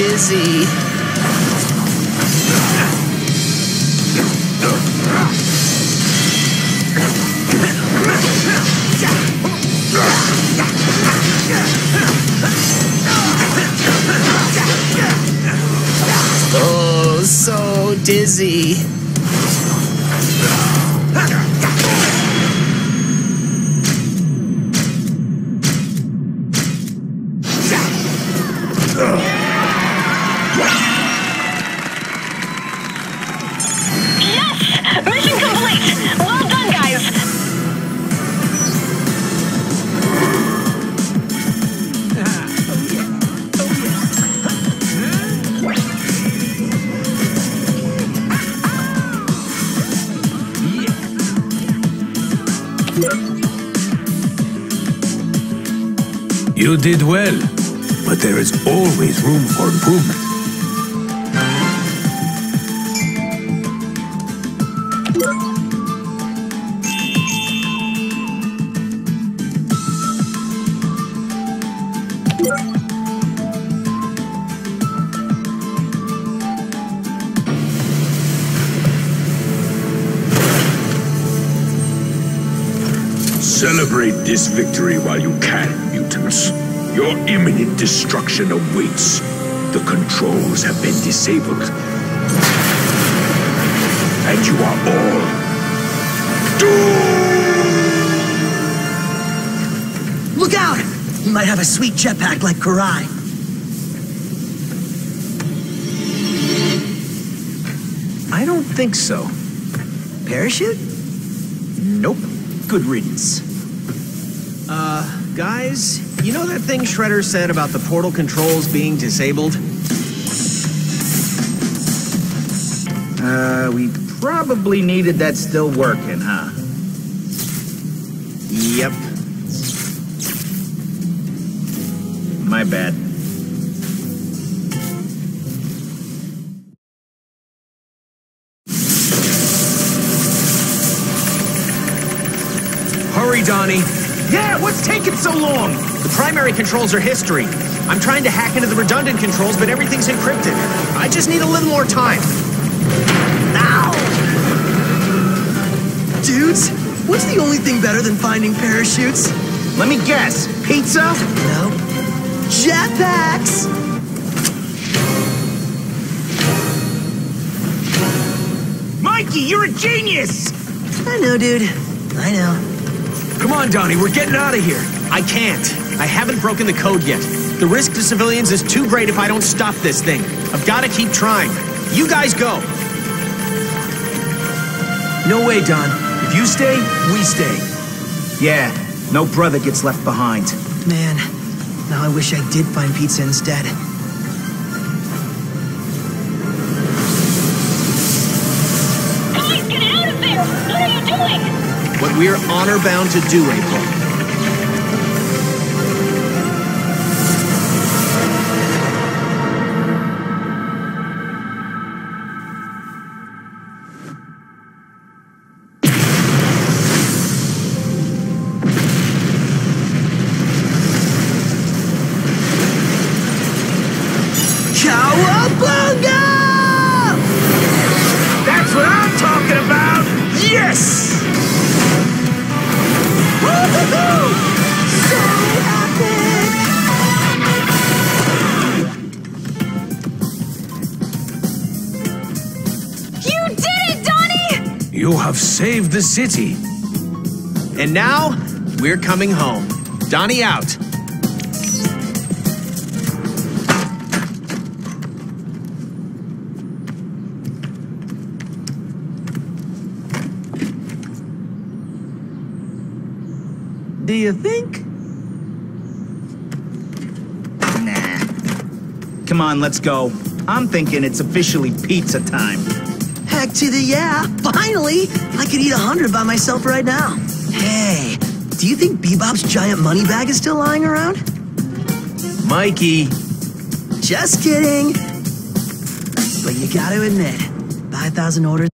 dizzy. Oh, so dizzy. You did well, but there is always room for improvement. Celebrate this victory while you can, mutants. Your imminent destruction awaits. The controls have been disabled. And you are all doomed! Look out! He might have a sweet jetpack like Karai. I don't think so. Parachute? Nope. Good riddance. Uh, guys, you know that thing Shredder said about the portal controls being disabled? Uh, we probably needed that still working, huh? Yep. My bad. Hurry, Donnie. Yeah, what's taking so long? The primary controls are history. I'm trying to hack into the redundant controls, but everything's encrypted. I just need a little more time. Ow! Dudes, what's the only thing better than finding parachutes? Let me guess. Pizza? No. Jetpacks! Mikey, you're a genius! I know, dude. I know. Come on, Donnie, we're getting out of here. I can't. I haven't broken the code yet. The risk to civilians is too great if I don't stop this thing. I've got to keep trying. You guys go. No way, Don. If you stay, we stay. Yeah, no brother gets left behind. Man, now I wish I did find pizza instead. We're honor bound to do, April. Cowabunga! You have saved the city. And now, we're coming home. Donnie out. Do you think? Nah. Come on, let's go. I'm thinking it's officially pizza time. Heck to the yeah! Finally! I could eat a hundred by myself right now. Hey, do you think Bebop's giant money bag is still lying around? Mikey. Just kidding. But you gotta admit, 5,000 orders.